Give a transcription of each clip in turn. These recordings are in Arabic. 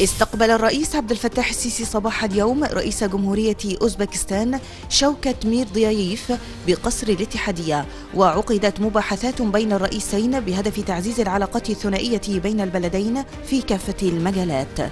استقبل الرئيس عبد الفتاح السيسي صباح اليوم رئيس جمهورية أوزبكستان شوكت مير ضيايف بقصر الاتحادية وعقدت مباحثات بين الرئيسين بهدف تعزيز العلاقات الثنائية بين البلدين في كافة المجالات.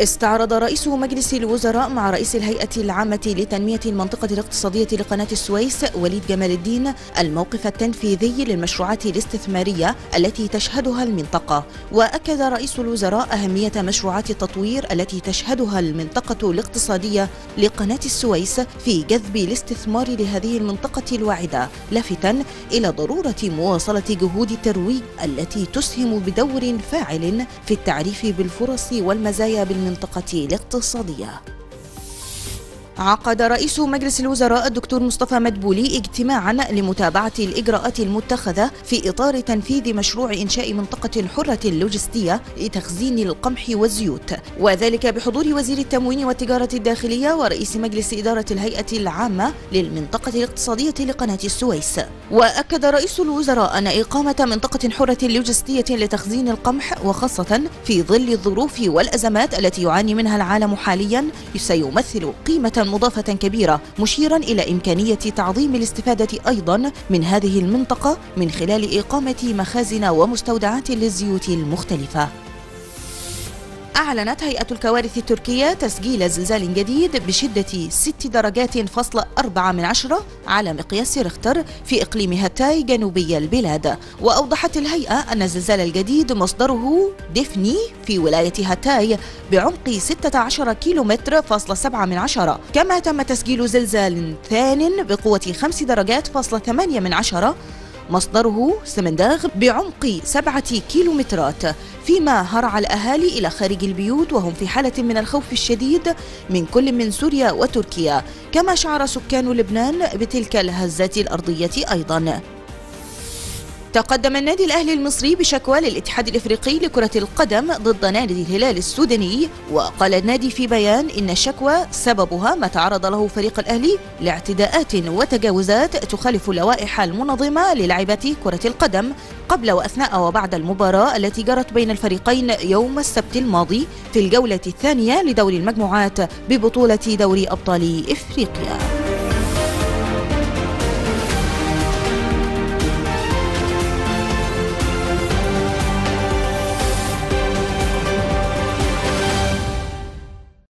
استعرض رئيس مجلس الوزراء مع رئيس الهيئة العامة لتنمية المنطقة الاقتصادية لقناة السويس وليد جمال الدين الموقف التنفيذي للمشروعات الاستثمارية التي تشهدها المنطقة. وأكد رئيس الوزراء أهمية مشروعات التطوير التي تشهدها المنطقة الاقتصادية لقناة السويس في جذب الاستثمار لهذه المنطقة الواعدة لافتا إلى ضرورة مواصلة جهود الترويج التي تسهم بدور فاعل في التعريف بالفرص والمزايا بالمنطقة. المنطقة الاقتصادية. عقد رئيس مجلس الوزراء الدكتور مصطفى مدبولي اجتماعا لمتابعة الإجراءات المتخذة في إطار تنفيذ مشروع إنشاء منطقة حرة لوجستية لتخزين القمح والزيوت. وذلك بحضور وزير التموين والتجارة الداخلية ورئيس مجلس إدارة الهيئة العامة للمنطقة الاقتصادية لقناة السويس. وأكد رئيس الوزراء أن إقامة منطقة حرة لوجستية لتخزين القمح وخاصة في ظل الظروف والأزمات التي يعاني منها العالم حاليا سيمثل قيمة مضافة كبيرة مشيرا إلى إمكانية تعظيم الاستفادة أيضا من هذه المنطقة من خلال إقامة مخازن ومستودعات للزيوت المختلفة. أعلنت هيئة الكوارث التركية تسجيل زلزال جديد بشدة 6 درجات فاصلة أربعة من عشرة على مقياس ريختر في إقليم هاتاي جنوبي البلاد. وأوضحت الهيئة أن الزلزال الجديد مصدره دفني في ولاية هاتاي بعمق 16 كيلومتر فاصلة سبعة من عشرة. كما تم تسجيل زلزال ثان بقوة 5 درجات فاصلة ثمانية من عشرة مصدره سمنداغ بعمق سبعة كيلومترات فيما هرع الأهالي إلى خارج البيوت وهم في حالة من الخوف الشديد من كل من سوريا وتركيا كما شعر سكان لبنان بتلك الهزات الأرضية أيضاً. تقدم النادي الأهلي المصري بشكوى للاتحاد الإفريقي لكرة القدم ضد نادي الهلال السوداني. وقال النادي في بيان إن الشكوى سببها ما تعرض له فريق الأهلي لاعتداءات وتجاوزات تخالف اللوائح المنظمة للعبة كرة القدم قبل وأثناء وبعد المباراة التي جرت بين الفريقين يوم السبت الماضي في الجولة الثانية لدور المجموعات ببطولة دوري أبطال إفريقيا.